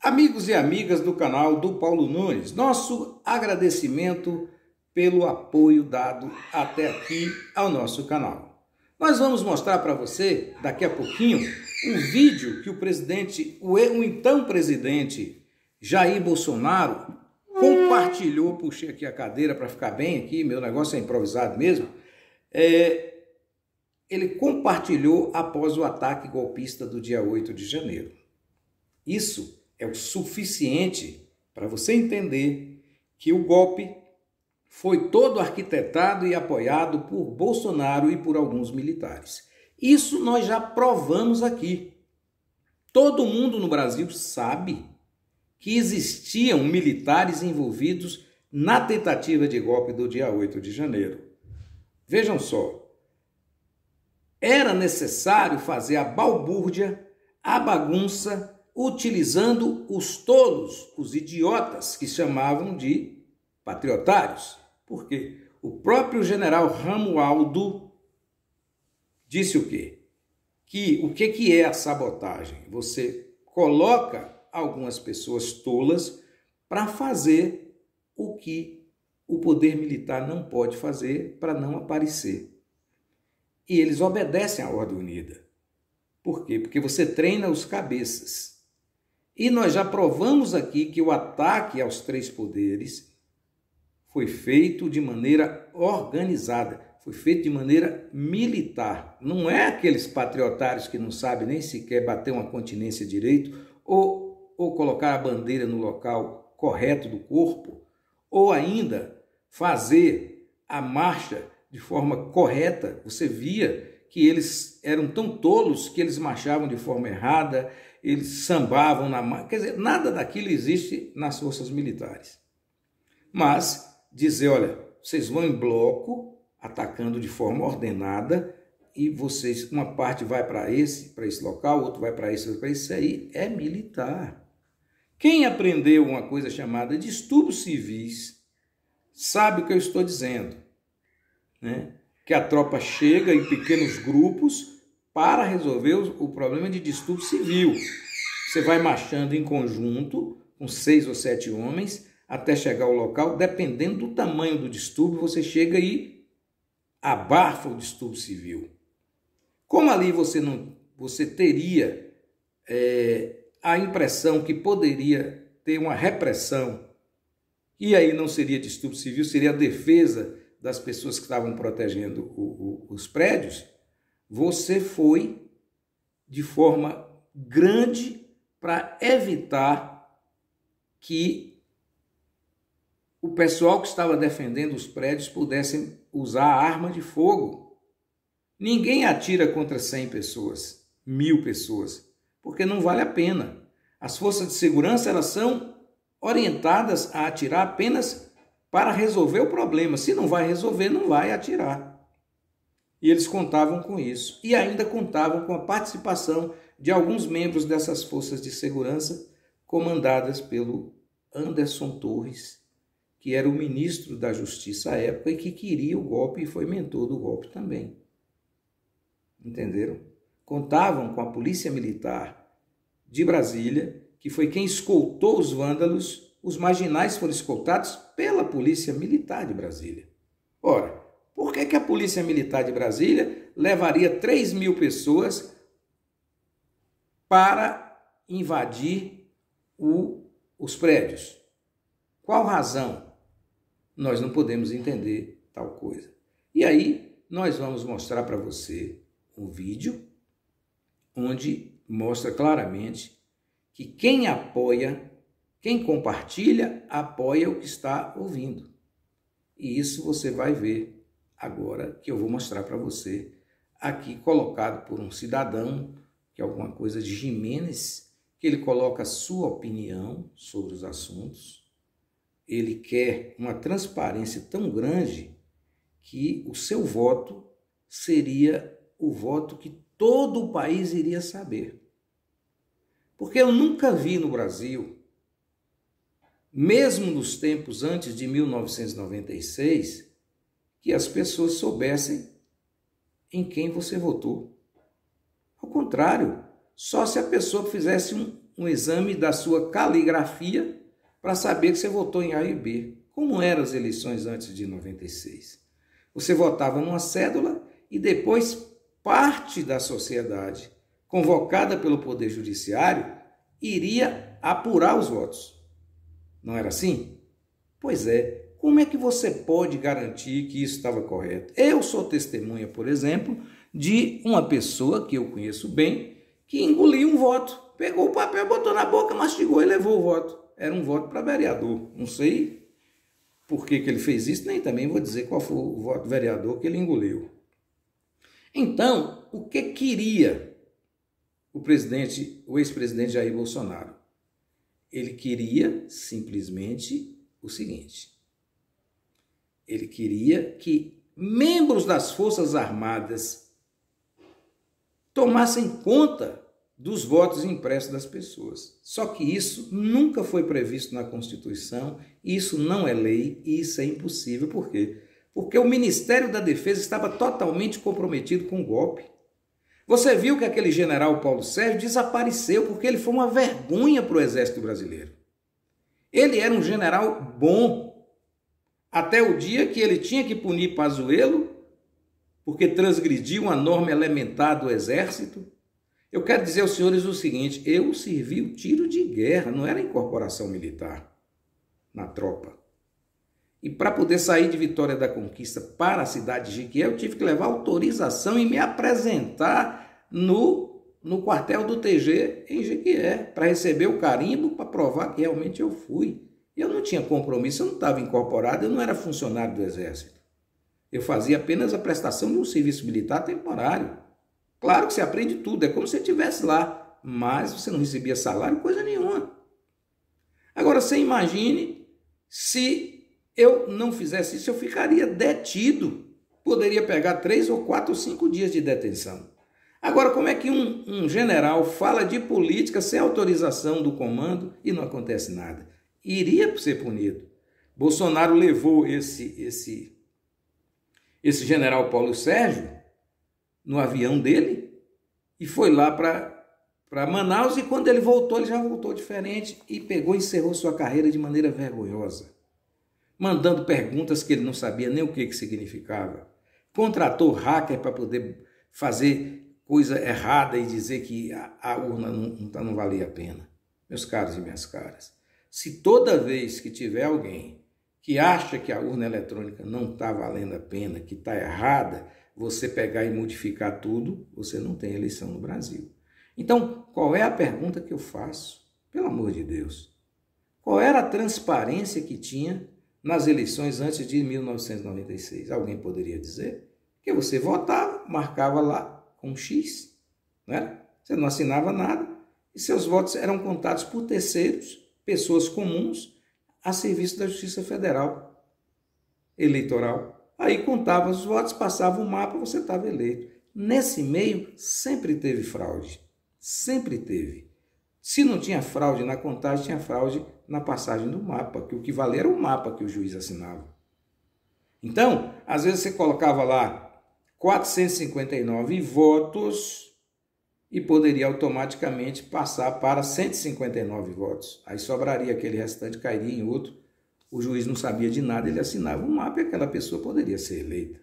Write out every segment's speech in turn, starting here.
Amigos e amigas do canal do Paulo Nunes, nosso agradecimento pelo apoio dado até aqui ao nosso canal. Nós vamos mostrar para você, daqui a pouquinho, um vídeo que o presidente, o então presidente Jair Bolsonaro compartilhou, puxei aqui a cadeira para ficar bem aqui, meu negócio é improvisado mesmo, é, ele compartilhou após o ataque golpista do dia 8 de janeiro. Isso é o suficiente para você entender que o golpe foi todo arquitetado e apoiado por Bolsonaro e por alguns militares. Isso nós já provamos aqui. Todo mundo no Brasil sabe que existiam militares envolvidos na tentativa de golpe do dia 8 de janeiro. Vejam só, era necessário fazer a balbúrdia, a bagunça utilizando os tolos, os idiotas que chamavam de patriotários. Por quê? O próprio general Ramualdo disse o quê? Que o que, que é a sabotagem? Você coloca algumas pessoas tolas para fazer o que o poder militar não pode fazer para não aparecer. E eles obedecem à ordem unida. Por quê? Porque você treina os cabeças. E nós já provamos aqui que o ataque aos três poderes foi feito de maneira organizada, foi feito de maneira militar. Não é aqueles patriotários que não sabem nem sequer bater uma continência direito ou, ou colocar a bandeira no local correto do corpo, ou ainda fazer a marcha de forma correta. Você via que eles eram tão tolos que eles marchavam de forma errada, eles sambavam na. Quer dizer, nada daquilo existe nas forças militares. Mas dizer, olha, vocês vão em bloco, atacando de forma ordenada, e vocês, uma parte vai para esse, para esse local, outro vai para esse, para esse aí, é militar. Quem aprendeu uma coisa chamada distúrbios civis sabe o que eu estou dizendo, né? Que a tropa chega em pequenos grupos para resolver o problema de distúrbio civil. Você vai marchando em conjunto, com seis ou sete homens, até chegar ao local, dependendo do tamanho do distúrbio, você chega e abafa o distúrbio civil. Como ali você não, você teria é, a impressão que poderia ter uma repressão, e aí não seria distúrbio civil, seria a defesa das pessoas que estavam protegendo o, o, os prédios, você foi de forma grande para evitar que o pessoal que estava defendendo os prédios pudessem usar arma de fogo. Ninguém atira contra 100 pessoas, mil pessoas, porque não vale a pena. As forças de segurança elas são orientadas a atirar apenas para resolver o problema. Se não vai resolver, não vai atirar. E eles contavam com isso. E ainda contavam com a participação de alguns membros dessas forças de segurança, comandadas pelo Anderson Torres, que era o ministro da Justiça à época e que queria o golpe e foi mentor do golpe também. Entenderam? Contavam com a Polícia Militar de Brasília, que foi quem escoltou os vândalos. Os marginais foram escoltados pela Polícia Militar de Brasília. Ora, que, que a Polícia Militar de Brasília levaria 3 mil pessoas para invadir o, os prédios? Qual razão? Nós não podemos entender tal coisa. E aí, nós vamos mostrar para você um vídeo onde mostra claramente que quem apoia, quem compartilha, apoia o que está ouvindo. E isso você vai ver agora que eu vou mostrar para você, aqui colocado por um cidadão, que é alguma coisa de Jimenez, que ele coloca sua opinião sobre os assuntos. Ele quer uma transparência tão grande que o seu voto seria o voto que todo o país iria saber. Porque eu nunca vi no Brasil, mesmo nos tempos antes de 1996, que as pessoas soubessem em quem você votou. Ao contrário, só se a pessoa fizesse um, um exame da sua caligrafia para saber que você votou em A e B. Como eram as eleições antes de 96? Você votava numa cédula e depois parte da sociedade, convocada pelo Poder Judiciário, iria apurar os votos. Não era assim? Pois é. Como é que você pode garantir que isso estava correto? Eu sou testemunha, por exemplo, de uma pessoa que eu conheço bem que engoliu um voto. Pegou o papel, botou na boca, mastigou e levou o voto. Era um voto para vereador. Não sei por que, que ele fez isso, nem também vou dizer qual foi o voto vereador que ele engoliu. Então, o que queria o presidente, o ex-presidente Jair Bolsonaro? Ele queria simplesmente o seguinte: ele queria que membros das Forças Armadas tomassem conta dos votos impressos das pessoas. Só que isso nunca foi previsto na Constituição, isso não é lei e isso é impossível. Por quê? Porque o Ministério da Defesa estava totalmente comprometido com o golpe. Você viu que aquele general Paulo Sérgio desapareceu porque ele foi uma vergonha para o Exército Brasileiro. Ele era um general bom, até o dia que ele tinha que punir Pazuello porque transgrediu uma norma elementar do Exército eu quero dizer aos senhores o seguinte: eu servi o tiro de guerra, não era incorporação militar na tropa. E para poder sair de Vitória da Conquista para a cidade de Jequié, eu tive que levar autorização e me apresentar no, no quartel do TG em Jequié, para receber o carimbo, para provar que realmente eu fui. Eu não tinha compromisso, eu não estava incorporado, eu não era funcionário do Exército. Eu fazia apenas a prestação de um serviço militar temporário. Claro que você aprende tudo, é como se você estivesse lá, mas você não recebia salário, coisa nenhuma. Agora você imagine se eu não fizesse isso, eu ficaria detido. Poderia pegar três ou quatro ou cinco dias de detenção. Agora, como é que um, um general fala de política sem autorização do comando e não acontece nada? Iria ser punido. Bolsonaro levou esse, esse, esse general Paulo Sérgio no avião dele e foi lá para Manaus. E quando ele voltou, ele já voltou diferente e pegou e encerrou sua carreira de maneira vergonhosa, mandando perguntas que ele não sabia nem o que, que significava. Contratou hacker para poder fazer coisa errada e dizer que a, a urna não, não, não valia a pena. Meus caros e minhas caras, se toda vez que tiver alguém que acha que a urna eletrônica não está valendo a pena, que está errada, você pegar e modificar tudo, você não tem eleição no Brasil. Então, qual é a pergunta que eu faço? Pelo amor de Deus. Qual era a transparência que tinha nas eleições antes de 1996? Alguém poderia dizer? Que você votava, marcava lá com X, né? Você não assinava nada e seus votos eram contados por terceiros, pessoas comuns, a serviço da Justiça Federal Eleitoral. Aí contava os votos, passava o mapa, você estava eleito. Nesse meio sempre teve fraude. Sempre teve. Se não tinha fraude na contagem, tinha fraude na passagem do mapa, que o que valia era o mapa que o juiz assinava. Então, às vezes você colocava lá 459 votos e poderia automaticamente passar para 159 votos. Aí sobraria aquele restante, cairia em outro o juiz não sabia de nada, ele assinava um mapa e aquela pessoa poderia ser eleita.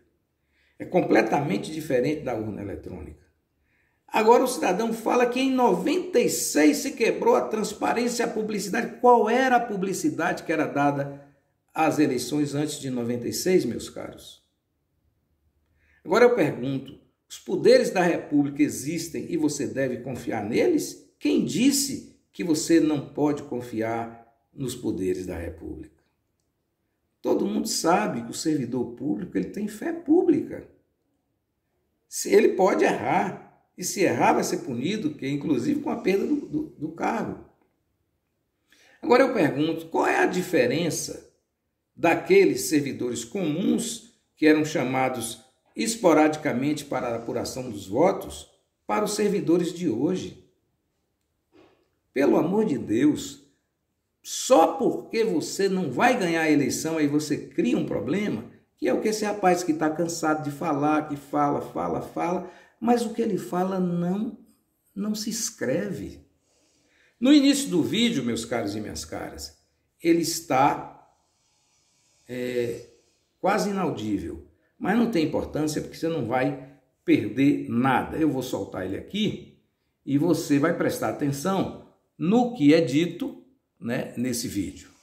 É completamente diferente da urna eletrônica. Agora o cidadão fala que em 96 se quebrou a transparência e a publicidade. Qual era a publicidade que era dada às eleições antes de 96, meus caros? Agora eu pergunto: os poderes da República existem e você deve confiar neles? Quem disse que você não pode confiar nos poderes da República? Todo mundo sabe que o servidor público ele tem fé pública. Se ele pode errar, e se errar vai ser punido, que inclusive com a perda do, do, do cargo. Agora eu pergunto, qual é a diferença daqueles servidores comuns que eram chamados esporadicamente para a apuração dos votos para os servidores de hoje? Pelo amor de Deus, só porque você não vai ganhar a eleição, aí você cria um problema, que é o que esse rapaz que está cansado de falar, que fala, fala, fala, mas o que ele fala não, não se escreve. No início do vídeo, meus caros e minhas caras, ele está é, quase inaudível, mas não tem importância porque você não vai perder nada. Eu vou soltar ele aqui e você vai prestar atenção no que é dito né, nesse vídeo.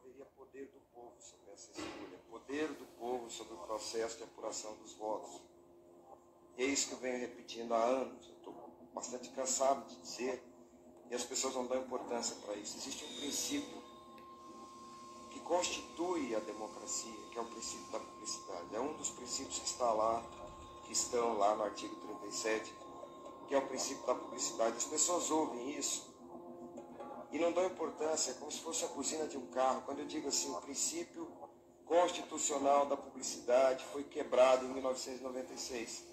haveria poder do povo sobre essa escolha, poder do povo sobre o processo de apuração dos votos. E é isso que eu venho repetindo há anos. Eu estou bastante cansado de dizer, e as pessoas não dão importância para isso. Existe um princípio que constitui a democracia, que é o princípio da publicidade. É um dos princípios que está lá, que estão lá no artigo 37, que é o princípio da publicidade. As pessoas ouvem isso e não dão importância, é como se fosse a buzina de um carro. Quando eu digo assim, o princípio constitucional da publicidade foi quebrado em 1996.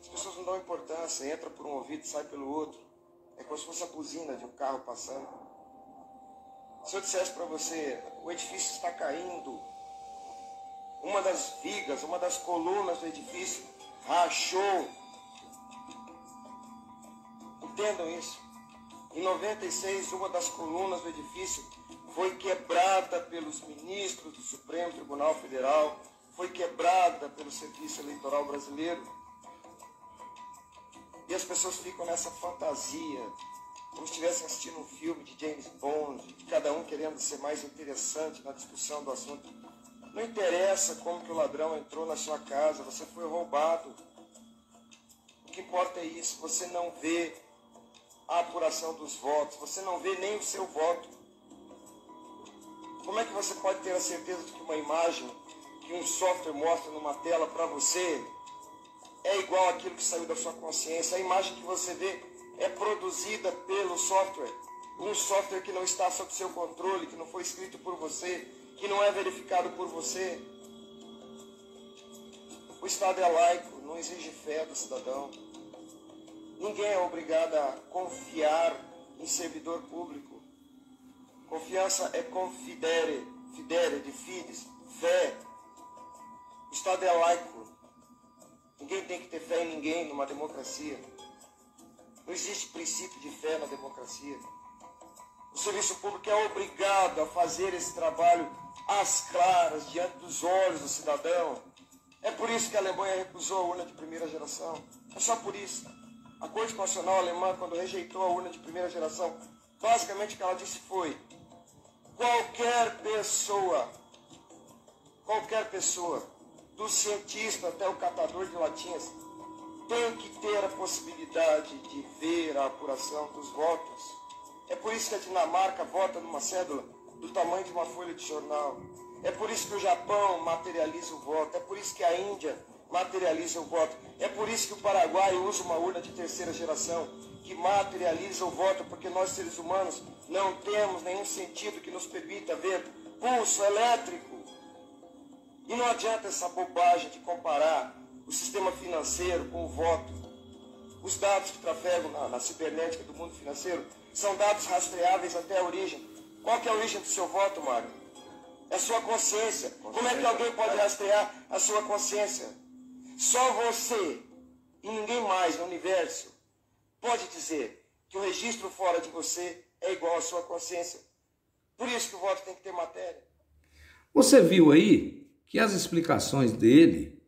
As pessoas não dão importância, entra por um ouvido e sai pelo outro. É como se fosse a buzina de um carro passando. Se eu dissesse para você, o edifício está caindo, uma das vigas, uma das colunas do edifício rachou. Entendam isso. Em 96, uma das colunas do edifício foi quebrada pelos ministros do Supremo Tribunal Federal, foi quebrada pelo Serviço Eleitoral Brasileiro. E as pessoas ficam nessa fantasia, como se estivessem assistindo um filme de James Bond, de cada um querendo ser mais interessante na discussão do assunto. Não interessa como que o ladrão entrou na sua casa, você foi roubado. O que importa é isso, você não vê a apuração dos votos, você não vê nem o seu voto. Como é que você pode ter a certeza de que uma imagem que um software mostra numa tela para você é igual àquilo que saiu da sua consciência? A imagem que você vê é produzida pelo software. Um software que não está sob seu controle, que não foi escrito por você, que não é verificado por você. O Estado é laico, não exige fé do cidadão. Ninguém é obrigado a confiar em servidor público. Confiança é confidere, fidere, de fides, fé. Estado é laico. Ninguém tem que ter fé em ninguém numa democracia. Não existe princípio de fé na democracia. O serviço público é obrigado a fazer esse trabalho às claras, diante dos olhos do cidadão. É por isso que a Alemanha recusou a urna de primeira geração. É só por isso. A Corte Constitucional Alemã, quando rejeitou a urna de primeira geração, basicamente o que ela disse foi: qualquer pessoa, qualquer pessoa, do cientista até o catador de latinhas, tem que ter a possibilidade de ver a apuração dos votos. É por isso que a Dinamarca vota numa cédula do tamanho de uma folha de jornal. É por isso que o Japão materializa o voto. É por isso que a Índia materializa o voto. É por isso que o Paraguai usa uma urna de terceira geração, que materializa o voto, porque nós seres humanos não temos nenhum sentido que nos permita ver pulso elétrico. E não adianta essa bobagem de comparar o sistema financeiro com o voto. Os dados que trafegam na, na cibernética do mundo financeiro são dados rastreáveis até a origem. Qual é a origem do seu voto, Mário? É sua consciência. Como é que alguém pode rastrear a sua consciência? Só você e ninguém mais no universo pode dizer que o registro fora de você é igual à sua consciência. Por isso que o voto tem que ter matéria. Você viu aí que as explicações dele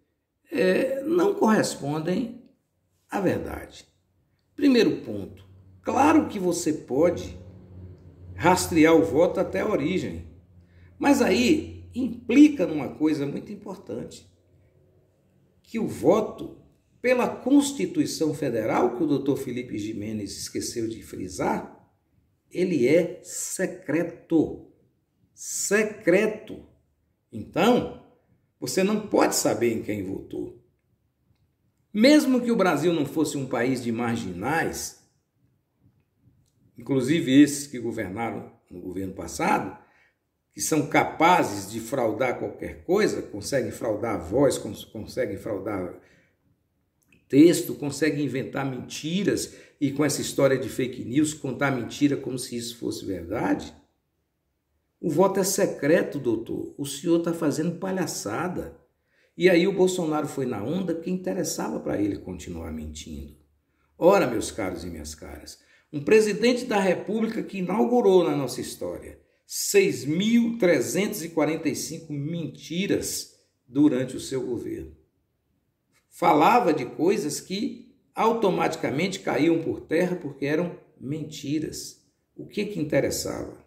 é, não correspondem à verdade. Primeiro ponto: claro que você pode rastrear o voto até a origem, mas aí implica numa coisa muito importante que o voto pela Constituição Federal, que o doutor Felipe Jimenez esqueceu de frisar, ele é secreto. Secreto. Então, você não pode saber em quem votou. Mesmo que o Brasil não fosse um país de marginais, inclusive esses que governaram no governo passado, que são capazes de fraudar qualquer coisa, conseguem fraudar a voz, conseguem fraudar texto, conseguem inventar mentiras e com essa história de fake news contar mentira como se isso fosse verdade? O voto é secreto, doutor. O senhor está fazendo palhaçada. E aí o Bolsonaro foi na onda que interessava para ele continuar mentindo. Ora, meus caros e minhas caras, um presidente da República que inaugurou na nossa história 6.345 mentiras durante o seu governo. Falava de coisas que automaticamente caíam por terra porque eram mentiras. O que que interessava?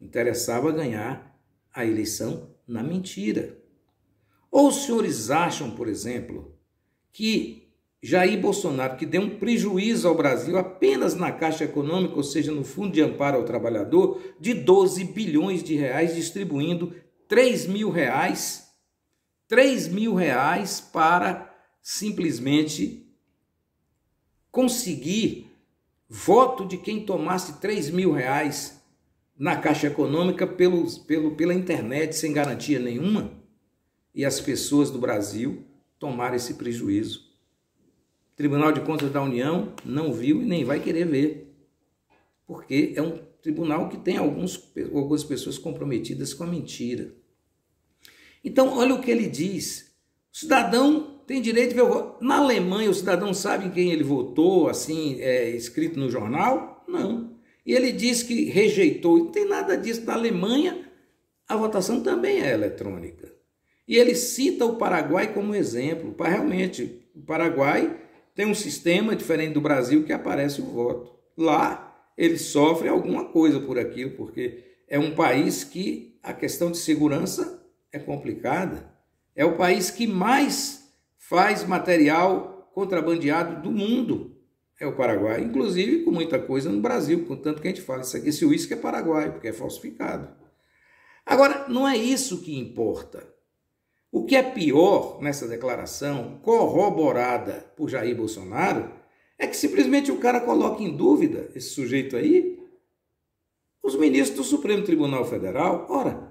Interessava ganhar a eleição na mentira. Ou os senhores acham, por exemplo, que Jair Bolsonaro, que deu um prejuízo ao Brasil apenas na Caixa Econômica, ou seja, no Fundo de Amparo ao Trabalhador, de 12 bilhões de reais, distribuindo 3 mil reais, 3 mil reais para simplesmente conseguir voto de quem tomasse 3 mil reais na Caixa Econômica pelo, pela internet, sem garantia nenhuma, e as pessoas do Brasil tomaram esse prejuízo. Tribunal de Contas da União não viu e nem vai querer ver, porque é um tribunal que tem alguns, algumas pessoas comprometidas com a mentira. Então, olha o que ele diz. O cidadão tem direito de ver o voto. Na Alemanha, o cidadão sabe quem ele votou, assim, é, escrito no jornal? Não. E ele diz que rejeitou. Não tem nada disso. Na Alemanha, a votação também é eletrônica. E ele cita o Paraguai como exemplo. Para realmente, o Paraguai tem um sistema diferente do Brasil que aparece o voto. Lá eles sofrem alguma coisa por aquilo, porque é um país que a questão de segurança é complicada. É o país que mais faz material contrabandeado do mundo. É o Paraguai, inclusive com muita coisa no Brasil, contanto que a gente fala isso aqui, esse uísque é paraguai, porque é falsificado. Agora, não é isso que importa. O que é pior nessa declaração, corroborada por Jair Bolsonaro, é que simplesmente o cara coloca em dúvida, esse sujeito aí, os ministros do Supremo Tribunal Federal. Ora,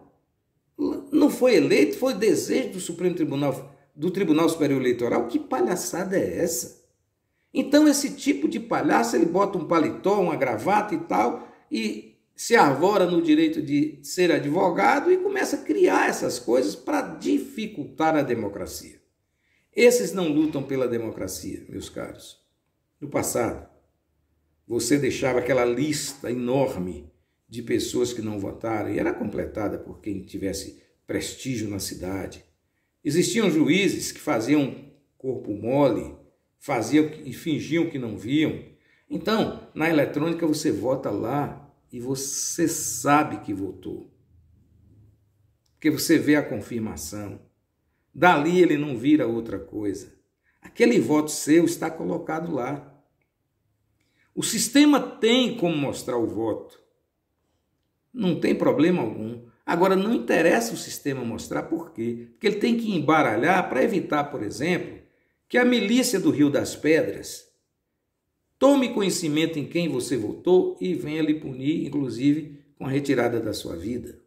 não foi eleito, foi desejo do Supremo Tribunal, do Tribunal Superior Eleitoral. Que palhaçada é essa? Então, esse tipo de palhaço, ele bota um paletó, uma gravata e tal, e se arvora no direito de ser advogado e começa a criar essas coisas para dificultar a democracia. Esses não lutam pela democracia, meus caros. No passado, você deixava aquela lista enorme de pessoas que não votaram e era completada por quem tivesse prestígio na cidade. Existiam juízes que faziam corpo mole, faziam e fingiam que não viam. Então, na eletrônica você vota lá e você sabe que votou. Porque você vê a confirmação. Dali ele não vira outra coisa. Aquele voto seu está colocado lá. O sistema tem como mostrar o voto. Não tem problema algum. Agora, não interessa o sistema mostrar por quê. Porque ele tem que embaralhar para evitar, por exemplo, que a milícia do Rio das Pedras Tome conhecimento em quem você votou e venha lhe punir, inclusive com a retirada da sua vida.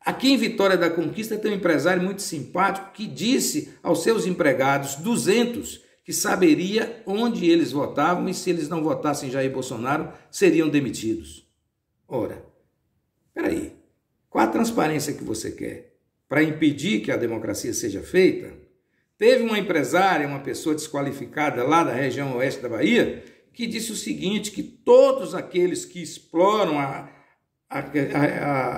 Aqui em Vitória da Conquista tem um empresário muito simpático que disse aos seus empregados, 200, que saberia onde eles votavam e se eles não votassem Jair Bolsonaro, seriam demitidos. Ora, peraí, qual a transparência que você quer? Para impedir que a democracia seja feita? Teve uma empresária, uma pessoa desqualificada lá da região oeste da Bahia, que disse o seguinte: que todos aqueles que exploram a, a, a,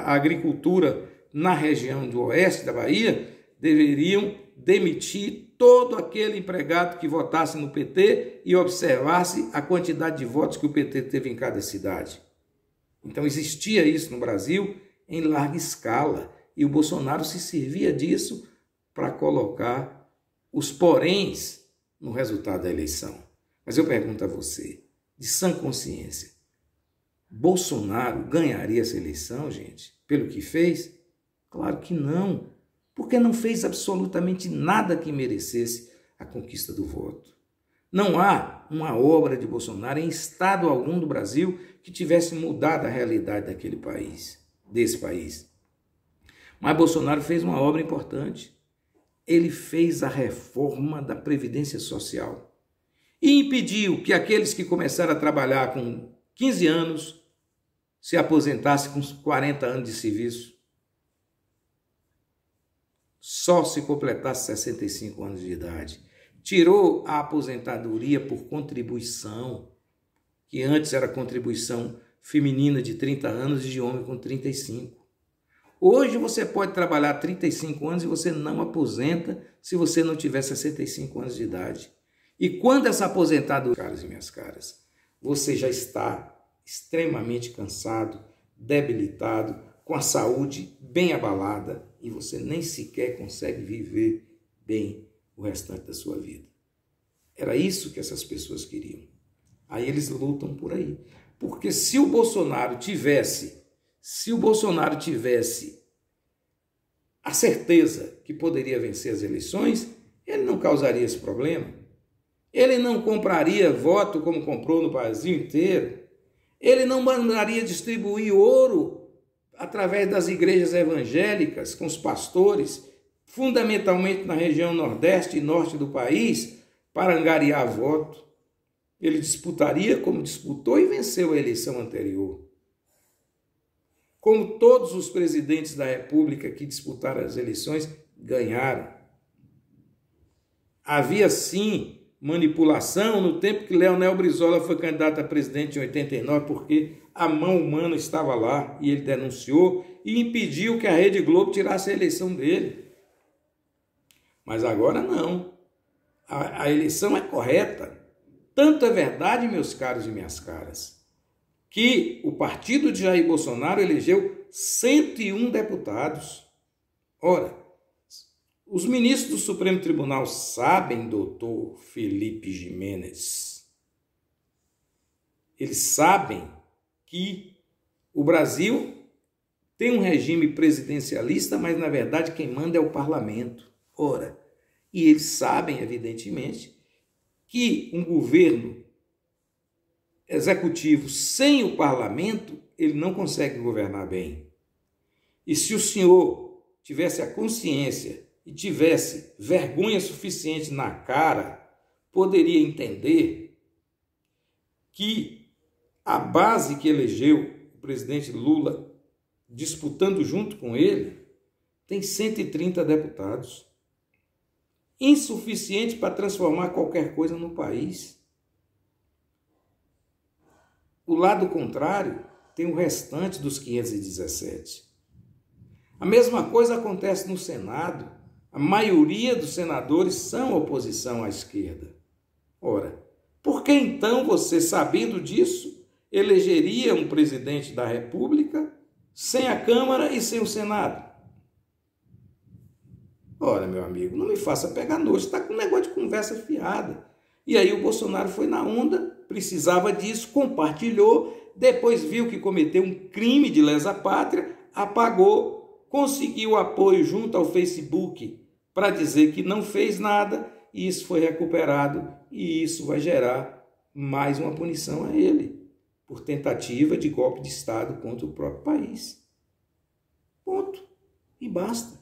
a agricultura na região do oeste da Bahia deveriam demitir todo aquele empregado que votasse no PT e observasse a quantidade de votos que o PT teve em cada cidade. Então existia isso no Brasil em larga escala e o Bolsonaro se servia disso para colocar os poréns no resultado da eleição. Mas eu pergunto a você, de sã consciência, Bolsonaro ganharia essa eleição, gente, pelo que fez? Claro que não, porque não fez absolutamente nada que merecesse a conquista do voto. Não há uma obra de Bolsonaro em estado algum do Brasil que tivesse mudado a realidade daquele país, desse país. Mas Bolsonaro fez uma obra importante. Ele fez a reforma da Previdência Social e impediu que aqueles que começaram a trabalhar com 15 anos se aposentassem com 40 anos de serviço. Só se completasse 65 anos de idade. Tirou a aposentadoria por contribuição, que antes era contribuição feminina de 30 anos e de homem com 35. Hoje você pode trabalhar 35 anos e você não aposenta se você não tiver 65 anos de idade. E quando essa aposentadoria, caras e minhas caras, você já está extremamente cansado, debilitado, com a saúde bem abalada e você nem sequer consegue viver bem o restante da sua vida. Era isso que essas pessoas queriam. Aí eles lutam por aí. Porque se o Bolsonaro tivesse se o Bolsonaro tivesse a certeza que poderia vencer as eleições, ele não causaria esse problema. Ele não compraria voto como comprou no Brasil inteiro. Ele não mandaria distribuir ouro através das igrejas evangélicas com os pastores, fundamentalmente na região nordeste e norte do país, para angariar voto. Ele disputaria como disputou e venceu a eleição anterior como todos os presidentes da República que disputaram as eleições ganharam. Havia sim manipulação no tempo que Leonel Brizola foi candidato a presidente em 89, porque a mão humana estava lá e ele denunciou e impediu que a Rede Globo tirasse a eleição dele. Mas agora não. A, a eleição é correta. Tanto é verdade, meus caros e minhas caras, que o partido de Jair Bolsonaro elegeu 101 deputados. Ora, os ministros do Supremo Tribunal sabem, doutor Felipe Jimenez, eles sabem que o Brasil tem um regime presidencialista, mas na verdade quem manda é o parlamento. Ora, e eles sabem, evidentemente, que um governo executivo sem o parlamento, ele não consegue governar bem. E se o senhor tivesse a consciência e tivesse vergonha suficiente na cara, poderia entender que a base que elegeu o presidente Lula, disputando junto com ele, tem 130 deputados. Insuficiente para transformar qualquer coisa no país. O lado contrário tem o restante dos 517. A mesma coisa acontece no Senado. A maioria dos senadores são oposição à esquerda. Ora, por que então você, sabendo disso, elegeria um presidente da República sem a Câmara e sem o Senado? Ora, meu amigo, não me faça pegar nojo, está com um negócio de conversa fiada. E aí o Bolsonaro foi na onda precisava disso, compartilhou, depois viu que cometeu um crime de lesa pátria, apagou, conseguiu apoio junto ao Facebook para dizer que não fez nada, e isso foi recuperado e isso vai gerar mais uma punição a ele por tentativa de golpe de Estado contra o próprio país. Ponto. E basta.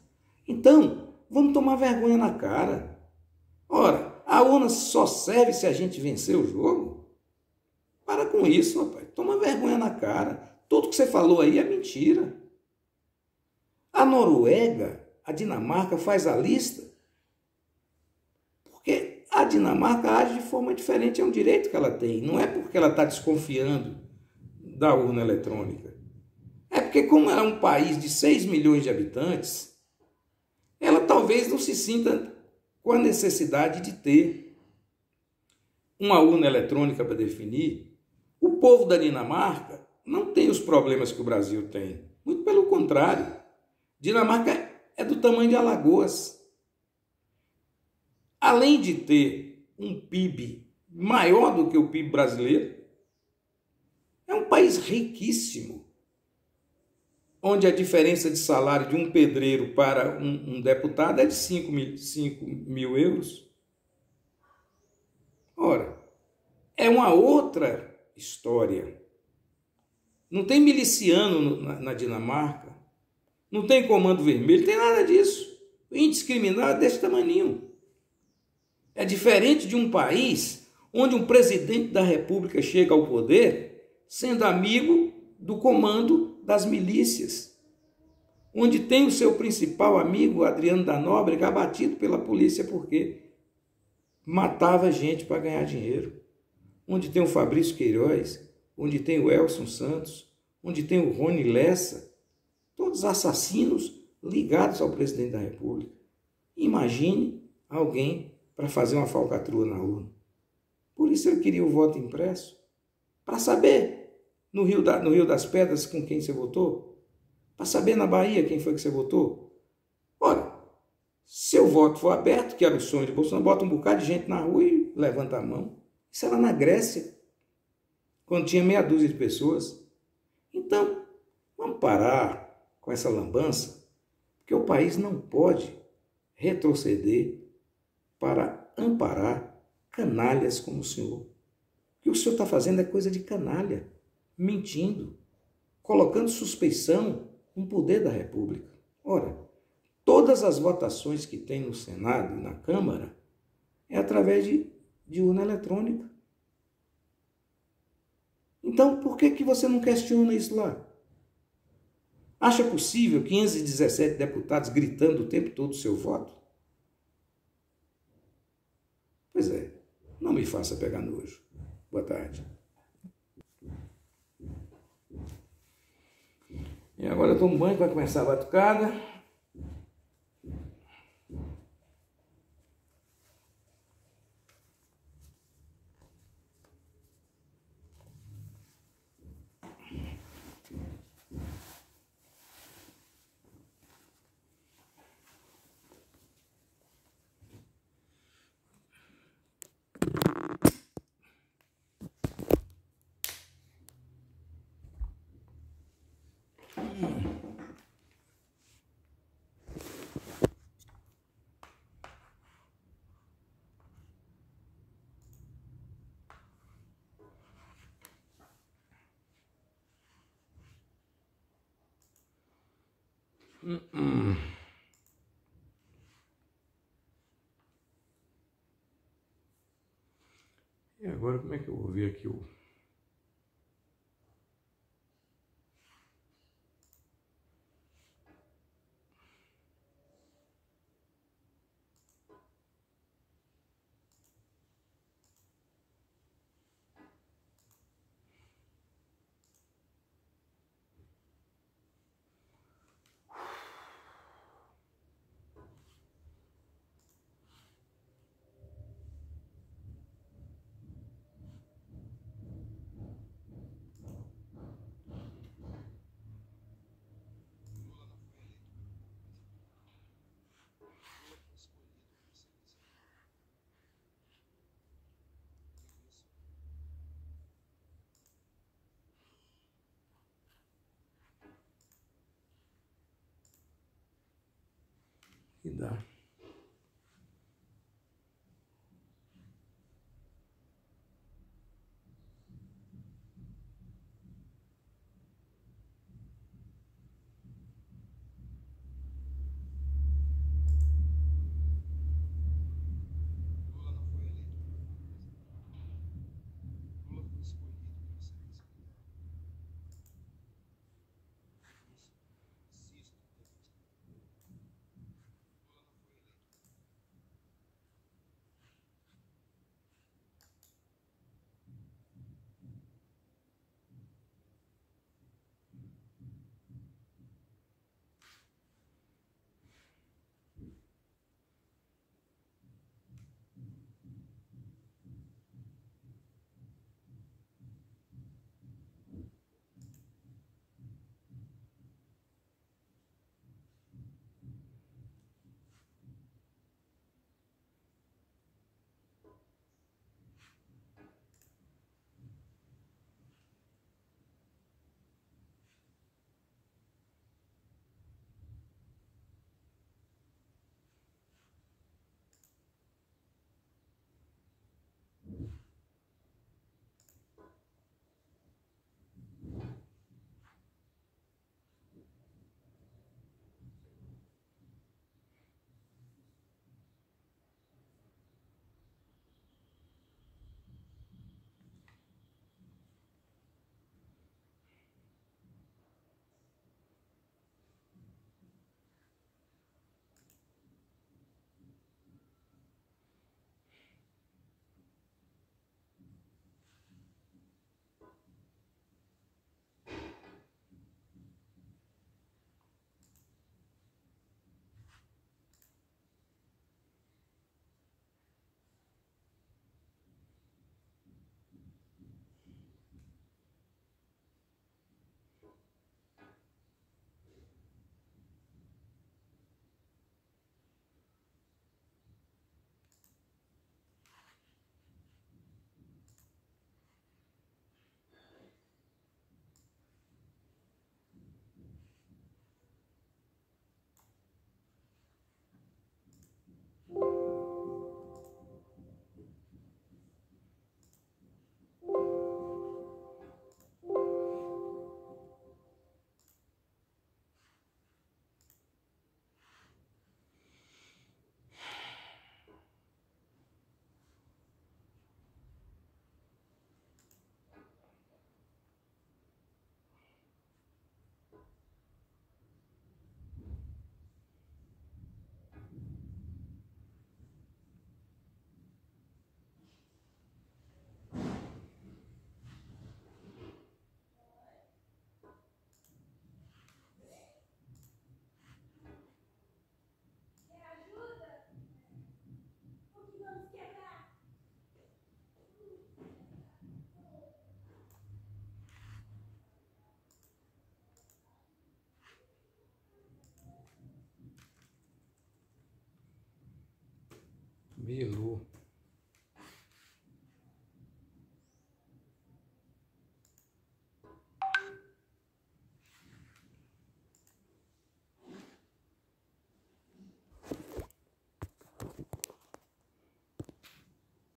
Então, vamos tomar vergonha na cara. Ora, a urna só serve se a gente vencer o jogo? Para com isso, rapaz. Toma vergonha na cara. Tudo que você falou aí é mentira. A Noruega, a Dinamarca faz a lista porque a Dinamarca age de forma diferente, é um direito que ela tem. Não é porque ela está desconfiando da urna eletrônica. É porque, como é um país de 6 milhões de habitantes, ela talvez não se sinta com a necessidade de ter uma urna eletrônica para definir o povo da Dinamarca não tem os problemas que o Brasil tem. Muito pelo contrário. Dinamarca é do tamanho de Alagoas. Além de ter um PIB maior do que o PIB brasileiro, é um país riquíssimo, onde a diferença de salário de um pedreiro para um, um deputado é de 5 mil, 5 mil euros. Ora, é uma outra história. Não tem miliciano na, na Dinamarca. não tem comando vermelho, tem nada disso. Indiscriminado desse tamanho. É diferente de um país onde um presidente da república chega ao poder sendo amigo do comando das milícias, onde tem o seu principal amigo, Adriano da Nóbrega, abatido pela polícia porque matava gente para ganhar dinheiro, onde tem o Fabrício Queiroz, onde tem o Elson Santos, onde tem o Rony Lessa, todos assassinos ligados ao presidente da República. Imagine alguém para fazer uma falcatrua na urna. Por isso ele queria o voto impresso, para saber no Rio, da, no Rio das Pedras com quem você votou, para saber na Bahia quem foi que você votou. Ora, se o voto for aberto, que era o sonho de Bolsonaro, bota um bocado de gente na rua e levanta a mão. Isso era na Grécia, quando tinha meia dúzia de pessoas. Então, vamos parar com essa lambança, porque o país não pode retroceder para amparar canalhas como o senhor. O que o senhor está fazendo é coisa de canalha, mentindo, colocando suspeição no poder da República. Ora, todas as votações que tem no Senado e na Câmara é através de, de urna eletrônica. Então, por que, que você não questiona isso lá? Acha possível 517 deputados gritando o tempo todo o seu voto? Pois é, não me faça pegar nojo. Boa tarde. E agora eu tomo banho, vai começar a batucada. E agora como é que eu vou ver aqui o e Bilu.